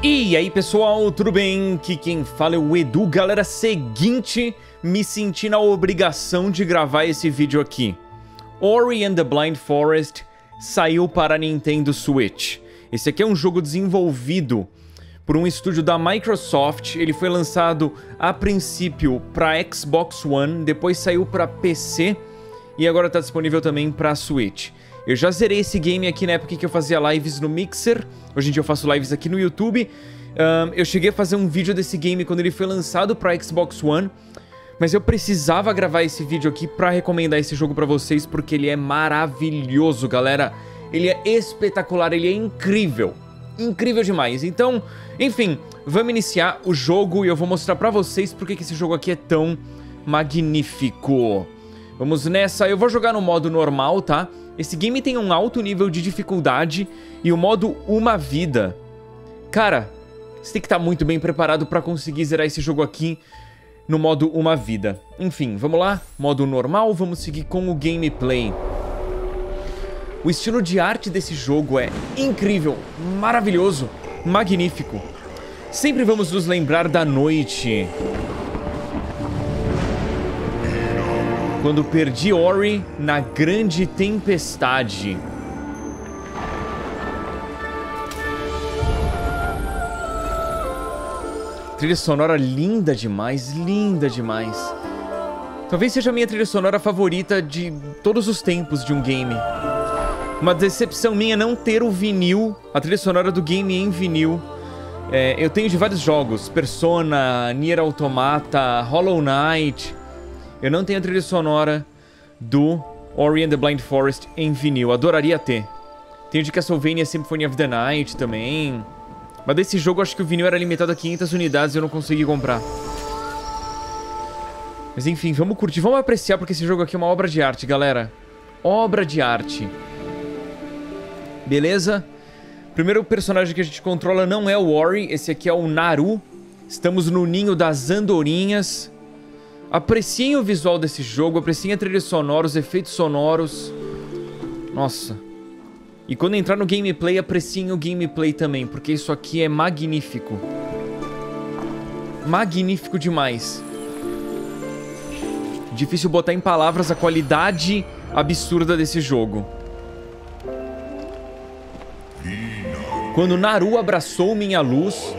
E aí pessoal, tudo bem? Que quem fala é o Edu. Galera, seguinte, me senti na obrigação de gravar esse vídeo aqui. Ori and the Blind Forest saiu para a Nintendo Switch. Esse aqui é um jogo desenvolvido por um estúdio da Microsoft. Ele foi lançado a princípio para Xbox One, depois saiu para PC e agora está disponível também para Switch. Eu já zerei esse game aqui na época que eu fazia lives no Mixer. Hoje em dia eu faço lives aqui no YouTube. Um, eu cheguei a fazer um vídeo desse game quando ele foi lançado para Xbox One. Mas eu precisava gravar esse vídeo aqui para recomendar esse jogo para vocês, porque ele é maravilhoso, galera. Ele é espetacular, ele é incrível. Incrível demais. Então, enfim, vamos iniciar o jogo e eu vou mostrar para vocês porque que esse jogo aqui é tão magnífico. Vamos nessa, eu vou jogar no modo normal, tá? Esse game tem um alto nível de dificuldade e o modo Uma Vida. Cara, você tem que estar muito bem preparado para conseguir zerar esse jogo aqui no modo Uma Vida. Enfim, vamos lá? Modo normal, vamos seguir com o gameplay. O estilo de arte desse jogo é incrível, maravilhoso, magnífico. Sempre vamos nos lembrar da noite quando perdi Ori na grande tempestade. Trilha sonora linda demais, linda demais. Talvez seja a minha trilha sonora favorita de todos os tempos de um game. Uma decepção minha não ter o vinil, a trilha sonora do game em vinil. É, eu tenho de vários jogos, Persona, Nier Automata, Hollow Knight, eu não tenho a trilha sonora do Ori and the Blind Forest em vinil. Adoraria ter. Tenho de Castlevania Symphony of the Night também. Mas desse jogo acho que o vinil era limitado a 500 unidades e eu não consegui comprar. Mas enfim, vamos curtir, vamos apreciar porque esse jogo aqui é uma obra de arte, galera. Obra de arte. Beleza? Primeiro personagem que a gente controla não é o Ori, esse aqui é o Naru. Estamos no ninho das andorinhas. Apreciem o visual desse jogo, apreciem a trilha sonora, os efeitos sonoros. Nossa. E quando entrar no gameplay, apreciem o gameplay também, porque isso aqui é magnífico. Magnífico demais. Difícil botar em palavras a qualidade absurda desse jogo. Quando Naru abraçou minha luz,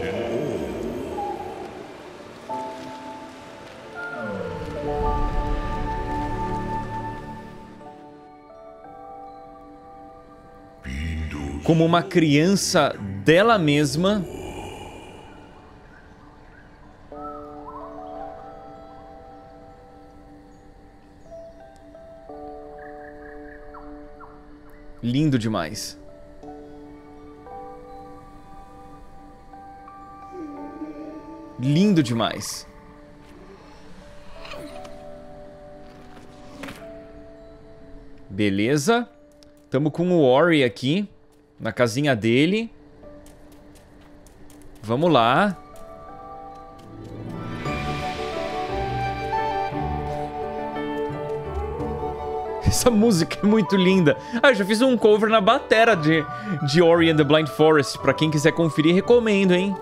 como uma criança dela mesma. Lindo demais. Lindo demais. Beleza. Tamo com o Ori aqui na casinha dele. Vamos lá. Essa música é muito linda. Ah, eu já fiz um cover na batera de, de Ori and the Blind Forest. Pra quem quiser conferir, recomendo, hein?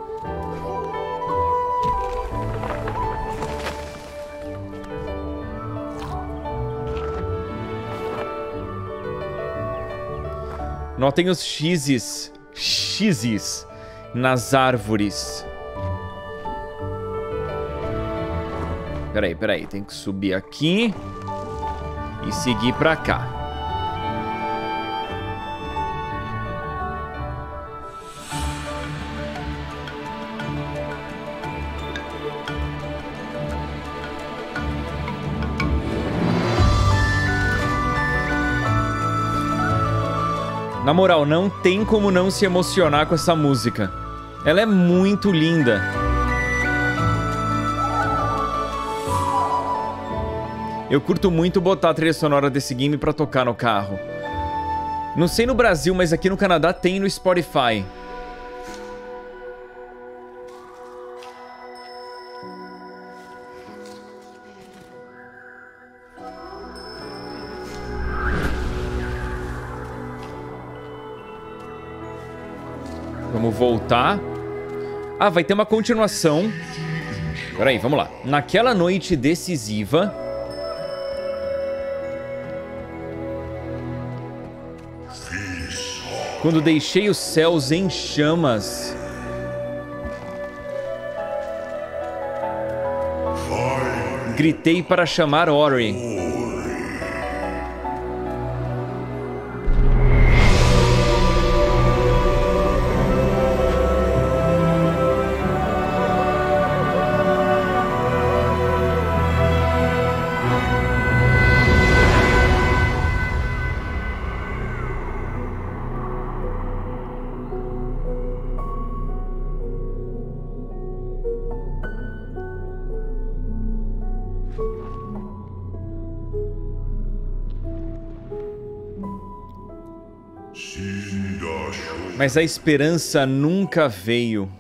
Notem os x's, x's nas árvores. Peraí, peraí, tem que subir aqui e seguir pra cá. Na moral, não tem como não se emocionar com essa música. Ela é muito linda. Eu curto muito botar a trilha sonora desse game pra tocar no carro. Não sei no Brasil, mas aqui no Canadá tem no Spotify. Voltar. Ah, vai ter uma continuação. Peraí, vamos lá. Naquela noite decisiva... Quando deixei os céus em chamas... Gritei para chamar Ori. Mas a esperança nunca veio.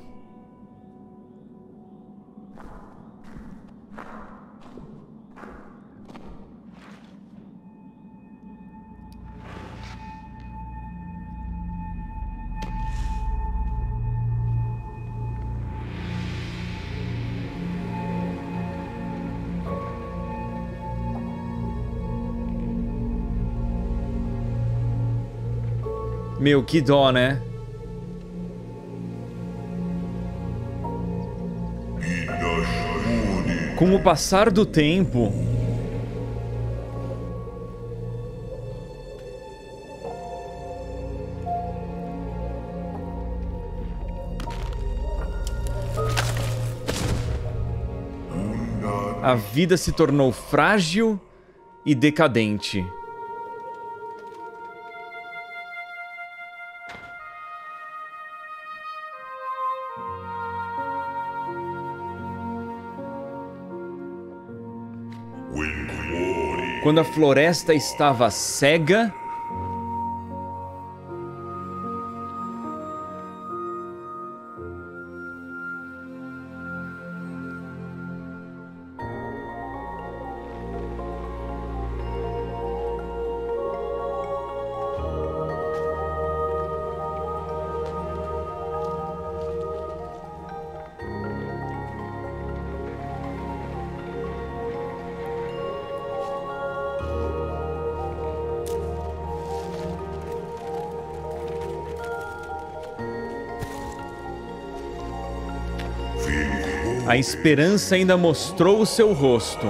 Meu, que dó, né? Com o passar do tempo... A vida se tornou frágil e decadente. Quando a floresta estava cega, A esperança ainda mostrou o seu rosto.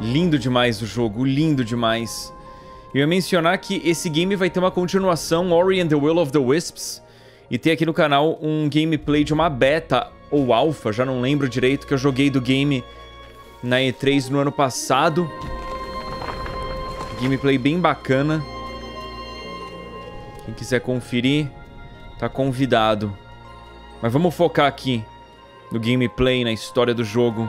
Lindo demais o jogo, lindo demais. Eu ia mencionar que esse game vai ter uma continuação, Ori and the Will of the Wisps, e tem aqui no canal um gameplay de uma beta ou alpha, já não lembro direito, que eu joguei do game na E3 no ano passado. Gameplay bem bacana. Quem quiser conferir, tá convidado. Mas vamos focar aqui no gameplay, na história do jogo.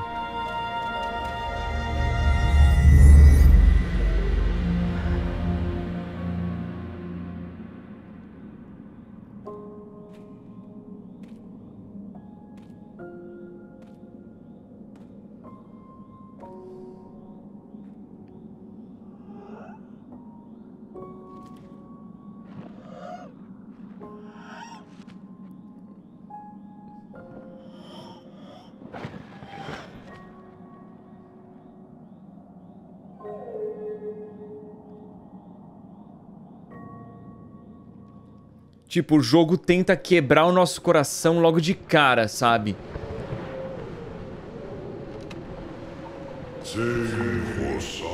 Tipo, o jogo tenta quebrar o nosso coração logo de cara, sabe?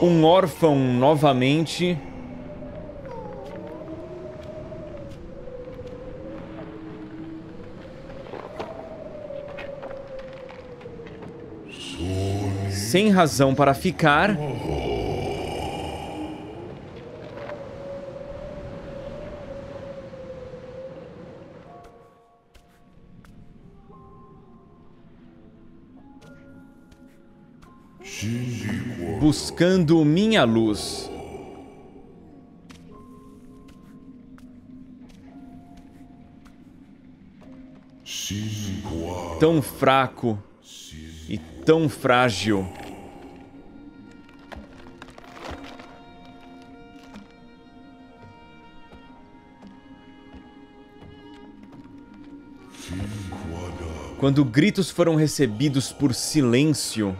Um órfão novamente. Sem razão para ficar. Buscando minha luz. Tão fraco e tão frágil. Quando gritos foram recebidos por silêncio,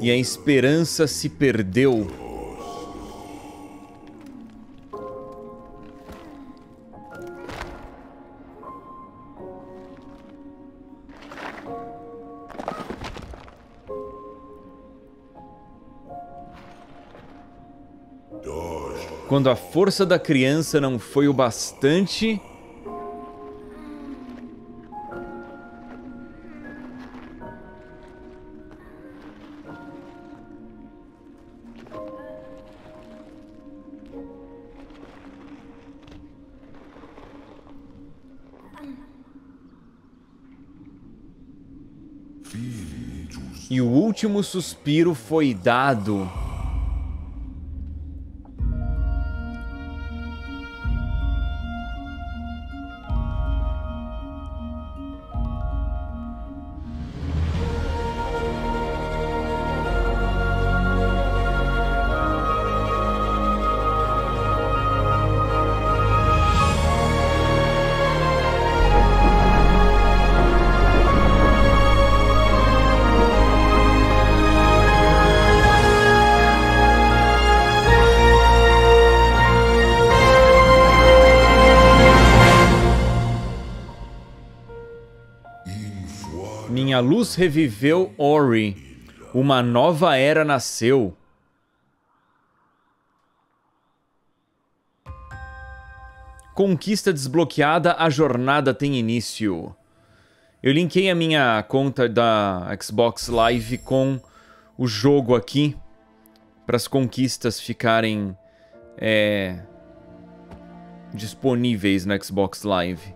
e a esperança se perdeu. Quando a força da criança não foi o bastante, último suspiro foi dado. Luz reviveu Ori. Uma nova era nasceu. Conquista desbloqueada, a jornada tem início. Eu linkei a minha conta da Xbox Live com o jogo aqui para as conquistas ficarem é, disponíveis no Xbox Live.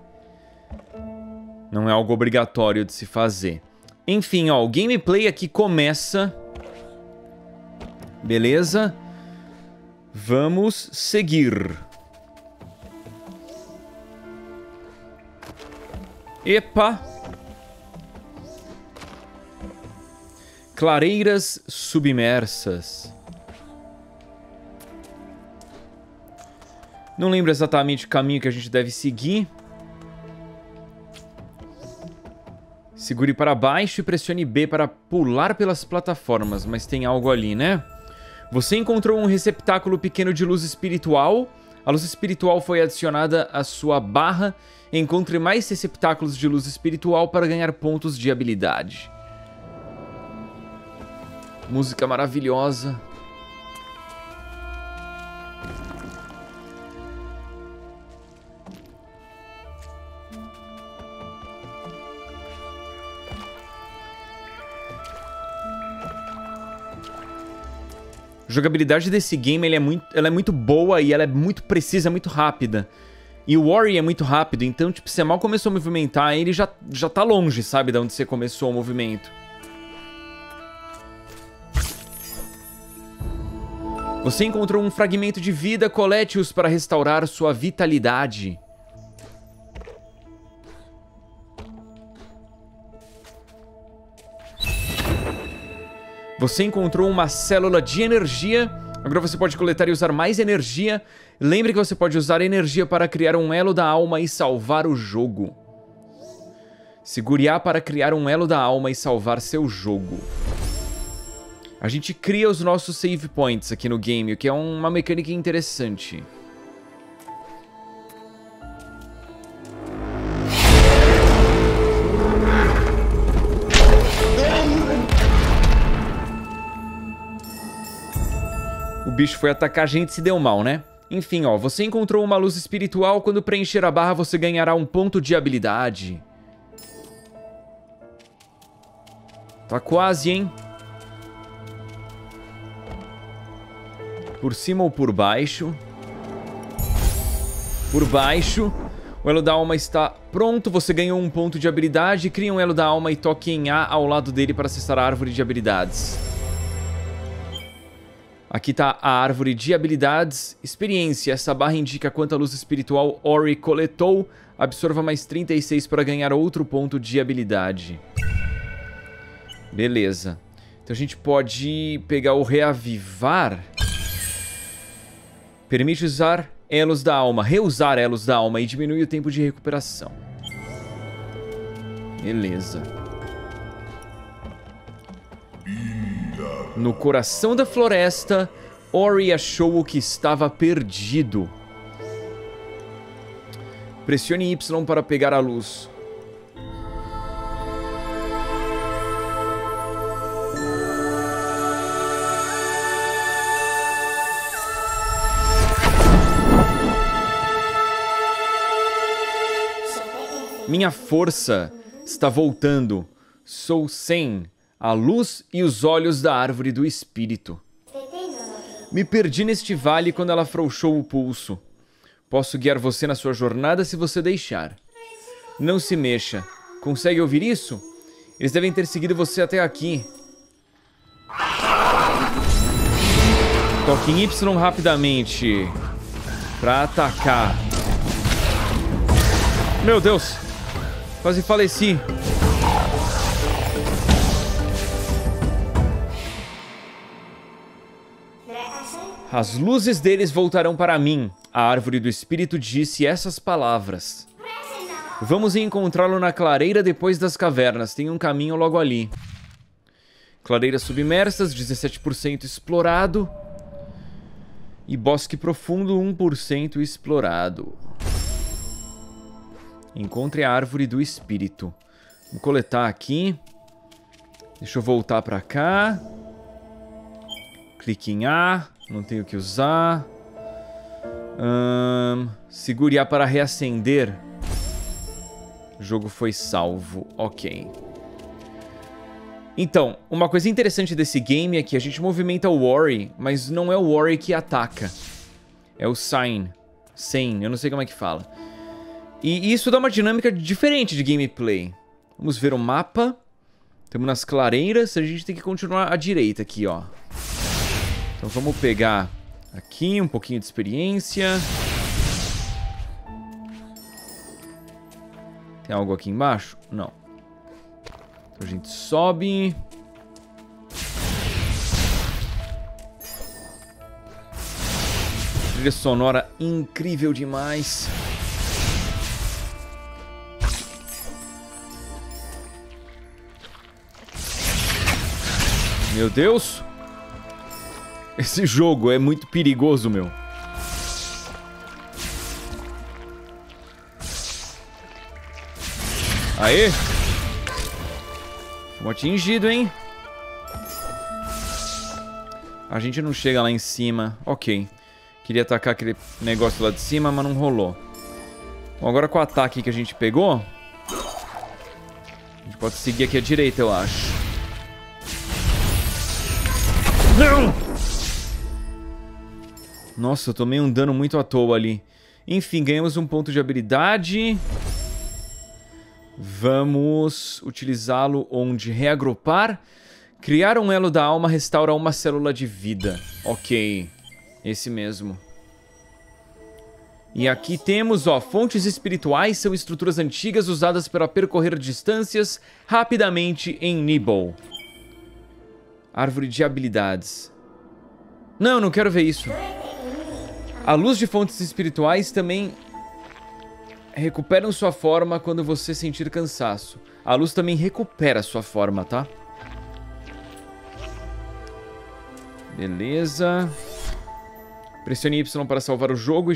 Não é algo obrigatório de se fazer. Enfim, ó, o gameplay aqui começa. Beleza? Vamos seguir. Epa! Clareiras submersas. Não lembro exatamente o caminho que a gente deve seguir. Segure para baixo e pressione B para pular pelas plataformas, mas tem algo ali, né? Você encontrou um receptáculo pequeno de luz espiritual. A luz espiritual foi adicionada à sua barra. Encontre mais receptáculos de luz espiritual para ganhar pontos de habilidade. Música maravilhosa. Jogabilidade desse game é muito, ela é muito boa e ela é muito precisa, muito rápida. E o Ori é muito rápido, então, tipo, você mal começou a movimentar, ele já, já tá longe, sabe, de onde você começou o movimento. Você encontrou um fragmento de vida, colete-os para restaurar sua vitalidade. Você encontrou uma célula de energia. Agora você pode coletar e usar mais energia. Lembre que você pode usar energia para criar um elo da alma e salvar o jogo. Segure A para criar um elo da alma e salvar seu jogo. A gente cria os nossos save points aqui no game, o que é uma mecânica interessante. Bicho foi atacar a gente e se deu mal, né? Enfim, ó, você encontrou uma luz espiritual. Quando preencher a barra, você ganhará um ponto de habilidade. Tá quase, hein? Por cima ou por baixo? Por baixo. O elo da alma está pronto. Você ganhou um ponto de habilidade. Cria um elo da alma e toque em A ao lado dele para acessar a árvore de habilidades. Aqui tá a árvore de habilidades. Experiência. Essa barra indica quanta luz espiritual Ori coletou. Absorva mais 36 para ganhar outro ponto de habilidade. Beleza. Então a gente pode pegar o reavivar. Permite usar elos da alma, reusar elos da alma e diminui o tempo de recuperação. Beleza. No coração da floresta, Ori achou o que estava perdido. Pressione Y para pegar a luz. Minha força está voltando. Sou sem a luz e os olhos da árvore do espírito. Me perdi neste vale quando ela afrouxou o pulso. Posso guiar você na sua jornada se você deixar. Não se mexa. Consegue ouvir isso? Eles devem ter seguido você até aqui. Toque em Y rapidamente. Pra atacar. Meu Deus! Quase faleci. As luzes deles voltarão para mim. A árvore do espírito disse essas palavras. Vamos encontrá-lo na clareira depois das cavernas. Tem um caminho logo ali. Clareiras submersas, 17% explorado. E bosque profundo, 1% explorado. Encontre a árvore do espírito. Vou coletar aqui. Deixa eu voltar pra cá. Clique em A. Não tenho que usar. Um, segure A para reacender. O jogo foi salvo. Ok. Então, uma coisa interessante desse game é que a gente movimenta o Worry, mas não é o Worry que ataca. É o Sign. Sein, eu não sei como é que fala. E isso dá uma dinâmica diferente de gameplay. Vamos ver o mapa. Estamos nas clareiras. A gente tem que continuar à direita aqui, ó. Então vamos pegar aqui um pouquinho de experiência. Tem algo aqui embaixo? Não. Então a gente sobe. Trilha sonora incrível demais. Meu Deus. Esse jogo é muito perigoso, meu. Aê! Fomos atingido, hein? A gente não chega lá em cima. Ok. Queria atacar aquele negócio lá de cima, mas não rolou. Bom, agora com o ataque que a gente pegou... A gente pode seguir aqui à direita, eu acho. Nossa, eu tomei um dano muito à toa ali. Enfim, ganhamos um ponto de habilidade. Vamos utilizá-lo onde reagrupar. Criar um elo da alma restaura uma célula de vida. Ok, esse mesmo. E aqui temos, ó, fontes espirituais são estruturas antigas usadas para percorrer distâncias rapidamente em Nibble. Árvore de habilidades. Não, não quero ver isso. A luz de fontes espirituais também recuperam sua forma quando você sentir cansaço. A luz também recupera sua forma, tá? Beleza. Pressione Y para salvar o jogo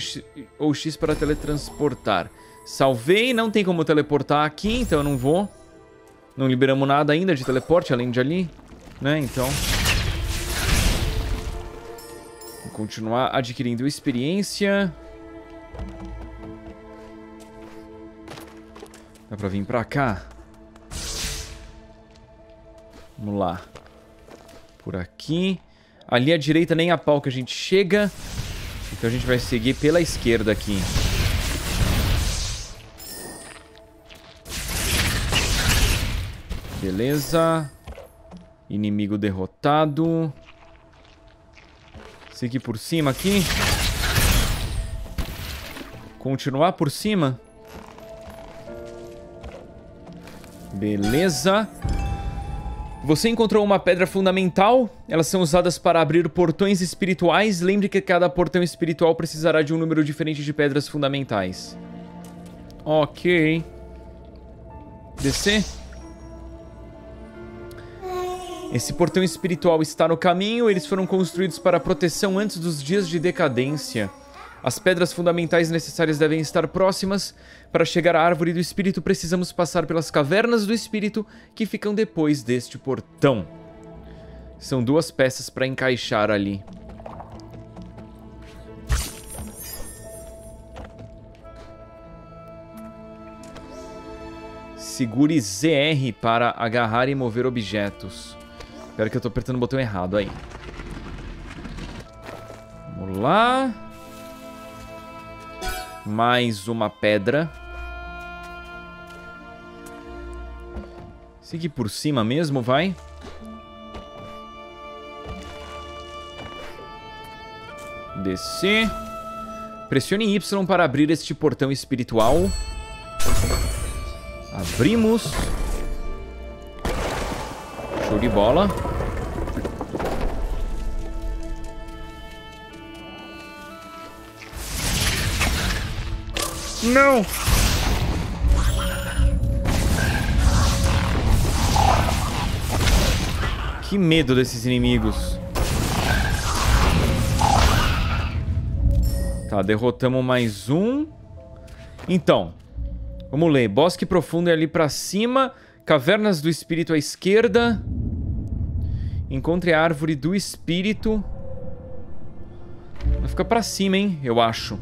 ou X para teletransportar. Salvei, não tem como teleportar aqui, então eu não vou. Não liberamos nada ainda de teleporte, além de ali né? Então... continuar adquirindo experiência. Dá pra vir pra cá? Vamos lá. Por aqui. Ali à direita nem a pau que a gente chega. Então a gente vai seguir pela esquerda aqui. Beleza. Inimigo derrotado. Seguir por cima aqui. Continuar por cima. Beleza. Você encontrou uma pedra fundamental. Elas são usadas para abrir portões espirituais. Lembre que cada portão espiritual precisará de um número diferente de pedras fundamentais. Ok. Descer. Esse portão espiritual está no caminho. Eles foram construídos para proteção antes dos dias de decadência. As pedras fundamentais necessárias devem estar próximas. Para chegar à árvore do espírito, precisamos passar pelas cavernas do espírito que ficam depois deste portão. São duas peças para encaixar ali. Segure ZR para agarrar e mover objetos. Espera que eu tô apertando o botão errado aí. Vamos lá. Mais uma pedra. Seguir por cima mesmo, vai. Descer. Pressione Y para abrir este portão espiritual. Abrimos. Show de bola. Não! Que medo desses inimigos. Tá, derrotamos mais um. Então, vamos ler. Bosque profundo é ali pra cima. Cavernas do espírito à esquerda. Encontre a árvore do espírito. Vai ficar pra cima, hein? Eu acho.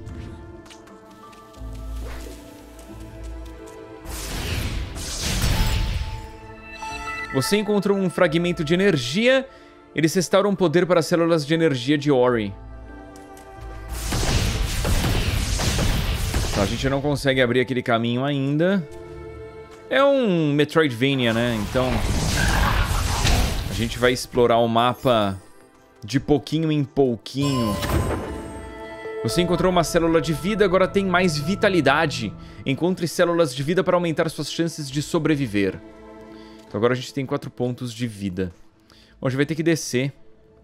Você encontrou um fragmento de energia. Eles restauram poder para as células de energia de Ori. Tá, a gente não consegue abrir aquele caminho ainda. É um Metroidvania, né? Então... A gente vai explorar o mapa de pouquinho em pouquinho. Você encontrou uma célula de vida, agora tem mais vitalidade. Encontre células de vida para aumentar suas chances de sobreviver. Então agora a gente tem quatro pontos de vida. Bom, a gente vai ter que descer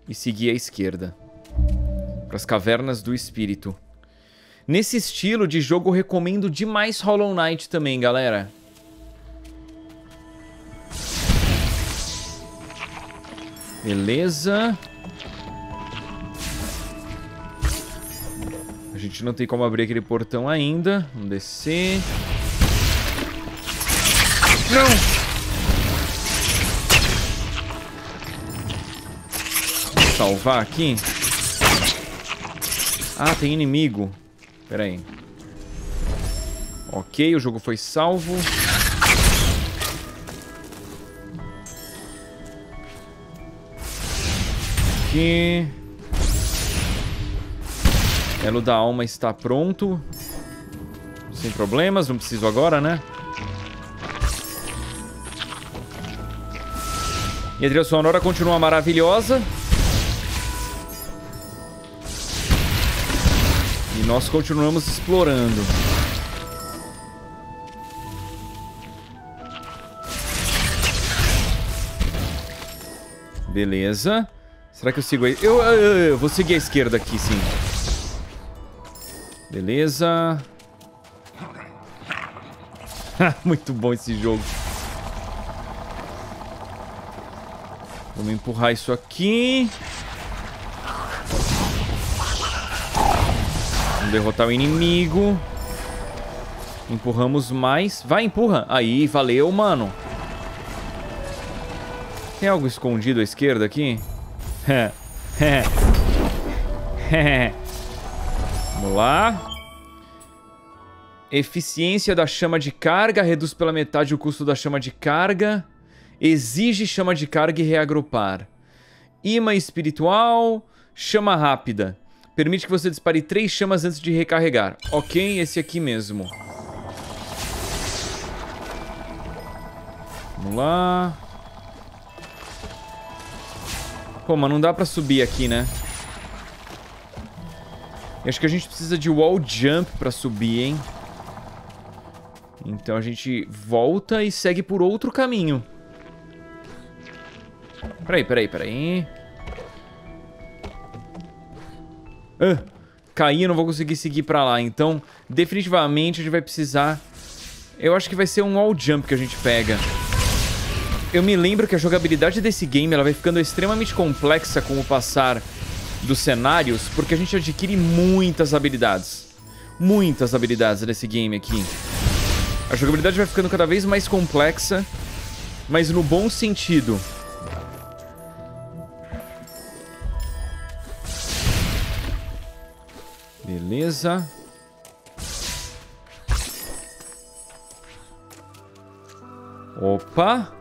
e seguir à esquerda. Para as cavernas do espírito. Nesse estilo de jogo, eu recomendo demais Hollow Knight também, galera. Beleza. A gente não tem como abrir aquele portão ainda. Vamos descer. Não! Salvar aqui? Ah, tem inimigo. Pera aí. Ok, o jogo foi salvo. Aqui. Elo da alma está pronto. Sem problemas, não preciso agora, né? E a trilha sonora continua maravilhosa. Nós continuamos explorando. Beleza. Será que eu sigo aí? Eu, eu, eu, vou seguir a esquerda aqui, sim. Beleza. Muito bom esse jogo. Vamos empurrar isso aqui. Derrotar o inimigo. Empurramos mais. Vai, empurra. Aí, valeu, mano. Tem algo escondido à esquerda aqui? Vamos lá. Eficiência da chama de carga. Reduz pela metade o custo da chama de carga. Exige chama de carga e reagrupar. Imã espiritual. Chama rápida. Permite que você dispare três chamas antes de recarregar. Ok, esse aqui mesmo. Vamos lá. Pô, mas não dá pra subir aqui, né? E acho que a gente precisa de wall jump pra subir, hein? Então a gente volta e segue por outro caminho. Peraí, peraí, peraí. Ah, caí, eu não vou conseguir seguir pra lá. Então, definitivamente, a gente vai precisar... Eu acho que vai ser um wall jump que a gente pega. Eu me lembro que a jogabilidade desse game ela vai ficando extremamente complexa com o passar dos cenários, porque a gente adquire muitas habilidades. Muitas habilidades nesse game aqui. A jogabilidade vai ficando cada vez mais complexa, mas no bom sentido. Beleza. Opa.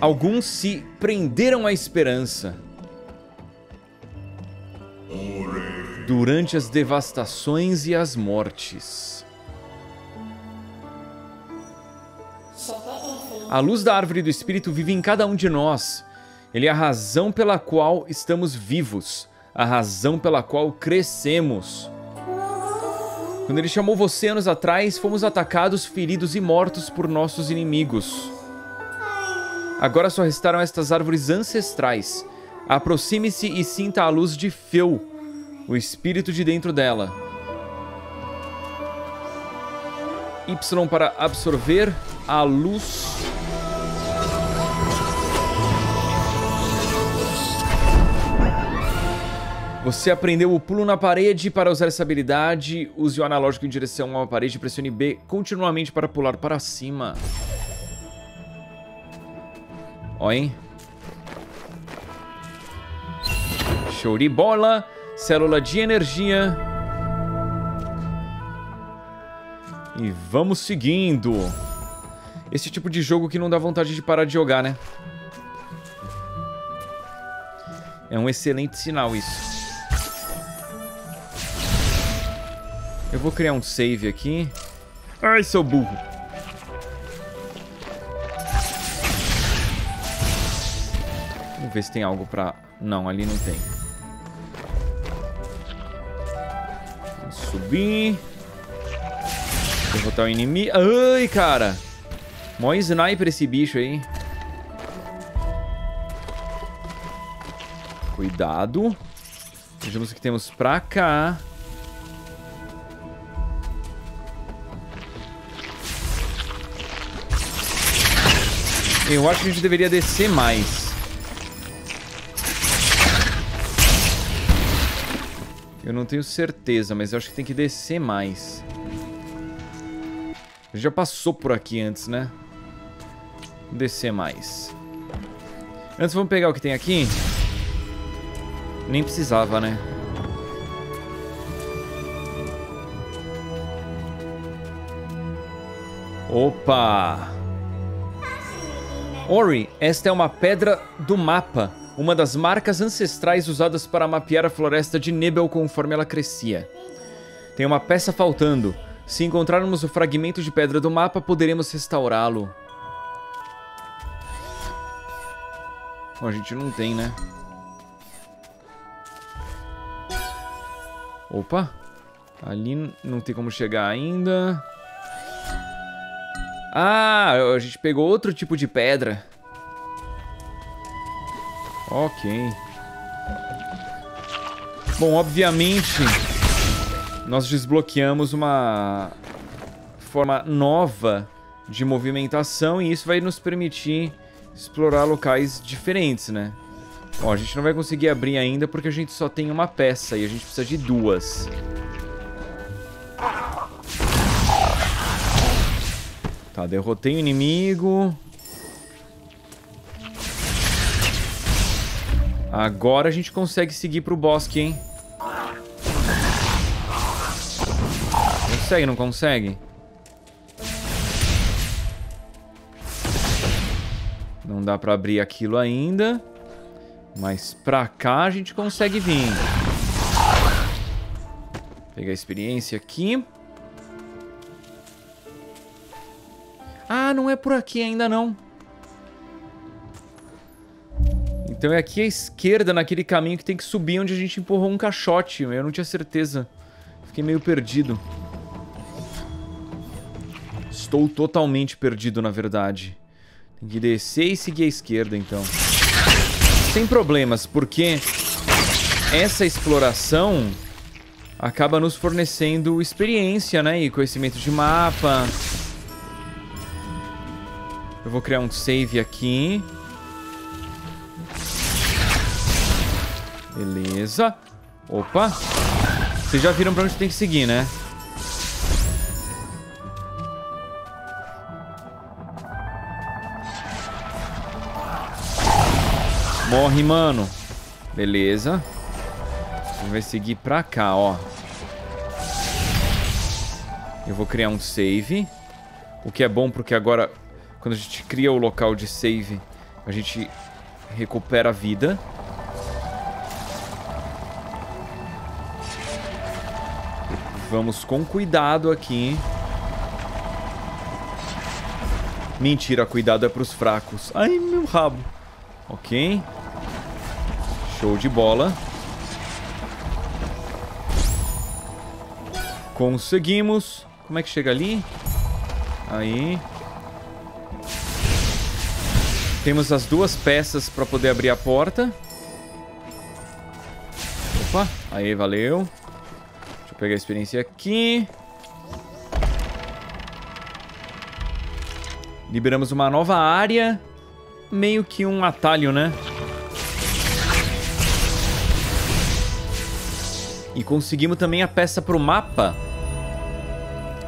Alguns se prenderam à esperança. Durante as devastações e as mortes. A luz da árvore do espírito vive em cada um de nós. Ele é a razão pela qual estamos vivos, a razão pela qual crescemos. Quando ele chamou você anos atrás, fomos atacados, feridos e mortos por nossos inimigos. Agora só restaram estas árvores ancestrais. Aproxime-se e sinta a luz de Feu, o espírito de dentro dela. Y para absorver a luz Você aprendeu o pulo na parede. Para usar essa habilidade, use o analógico em direção a uma parede e pressione B continuamente para pular para cima. Ó, hein? Show de bola. Célula de energia. E vamos seguindo. Esse tipo de jogo que não dá vontade de parar de jogar, né? É um excelente sinal isso. Vou criar um save aqui. Ai, seu burro. Vamos ver se tem algo pra... Não, ali não tem. Vamos subir. Derrotar o inimigo. Ai, cara. Mó sniper esse bicho aí. Cuidado. Vejamos o que temos pra cá. Eu acho que a gente deveria descer mais. Eu não tenho certeza, mas eu acho que tem que descer mais. A gente já passou por aqui antes, né? Descer mais. Antes vamos pegar o que tem aqui. Nem precisava, né? Opa! Ori, esta é uma pedra do mapa, uma das marcas ancestrais usadas para mapear a floresta de Nebel conforme ela crescia. Tem uma peça faltando. Se encontrarmos o fragmento de pedra do mapa, poderemos restaurá-lo. Bom, a gente não tem, né? Opa! Ali não tem como chegar ainda. Ah, a gente pegou outro tipo de pedra. Ok. Bom, obviamente, nós desbloqueamos uma forma nova de movimentação e isso vai nos permitir explorar locais diferentes, né? Ó, a gente não vai conseguir abrir ainda porque a gente só tem uma peça e a gente precisa de duas. Tá, derrotei o inimigo. Agora a gente consegue seguir pro bosque, hein? Consegue, não consegue? Não dá pra abrir aquilo ainda. Mas pra cá a gente consegue vir. Pegar a experiência aqui. Não é por aqui ainda não. Então é aqui à esquerda, naquele caminho que tem que subir onde a gente empurrou um caixote. Eu não tinha certeza. Fiquei meio perdido. Estou totalmente perdido, na verdade. Tem que descer e seguir à esquerda, então. Sem problemas, porque essa exploração acaba nos fornecendo experiência, né? E conhecimento de mapa. Eu vou criar um save aqui. Beleza. Opa. Vocês já viram pra onde tem que seguir, né? Morre, mano. Beleza. Gente vai seguir pra cá, ó. Eu vou criar um save. O que é bom porque agora, quando a gente cria o local de save, a gente recupera a vida. Vamos com cuidado aqui. Mentira, cuidado é pros fracos. Ai, meu rabo. Ok. Show de bola. Conseguimos. Como é que chega ali? Aí. Temos as duas peças para poder abrir a porta. Opa, aí, valeu. Deixa eu pegar a experiência aqui. Liberamos uma nova área. Meio que um atalho, né? E conseguimos também a peça pro mapa.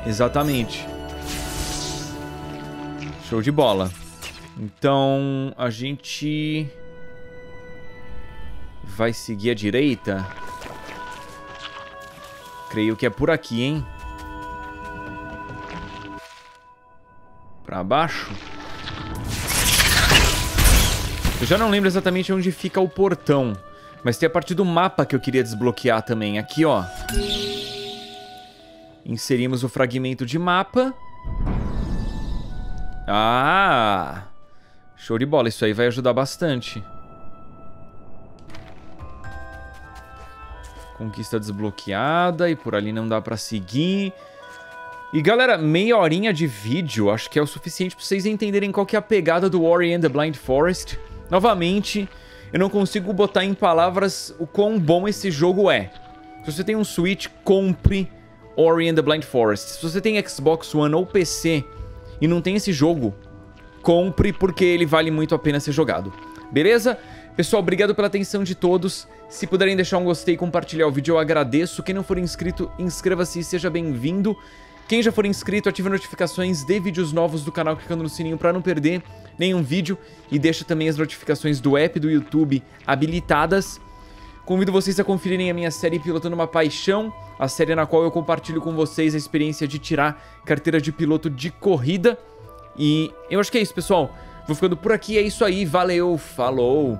Exatamente. Show de bola. Então, a gente... Vai seguir à direita? Creio que é por aqui, hein? Pra baixo? Eu já não lembro exatamente onde fica o portão. Mas tem a parte do mapa que eu queria desbloquear também. Aqui, ó. Inserimos o fragmento de mapa. Ah! Show de bola. Isso aí vai ajudar bastante. Conquista desbloqueada. E por ali não dá pra seguir. E galera, meia horinha de vídeo acho que é o suficiente pra vocês entenderem qual que é a pegada do Ori and the Blind Forest. Novamente, eu não consigo botar em palavras o quão bom esse jogo é. Se você tem um Switch, compre Ori and the Blind Forest. Se você tem Xbox One ou PC e não tem esse jogo, compre porque ele vale muito a pena ser jogado. Beleza? Pessoal, obrigado pela atenção de todos. Se puderem deixar um gostei e compartilhar o vídeo, eu agradeço. Quem não for inscrito, inscreva-se e seja bem-vindo. Quem já for inscrito, ative notificações de vídeos novos do canal clicando no sininho para não perder nenhum vídeo e deixa também as notificações do app do YouTube habilitadas. Convido vocês a conferirem a minha série Pilotando uma Paixão, a série na qual eu compartilho com vocês a experiência de tirar carteira de piloto de corrida. E eu acho que é isso, pessoal. Vou ficando por aqui, é isso aí, valeu, falou!